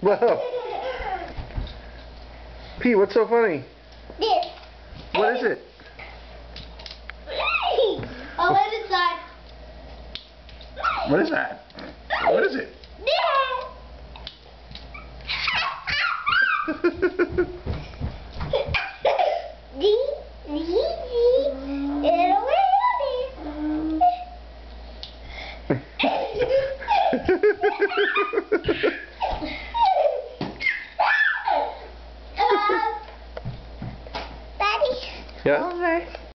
Whoa. P, what's so funny? This. What is it? I'll let it slide. What is that? What is it? Yeah.